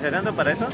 Pues, funcionando para eso?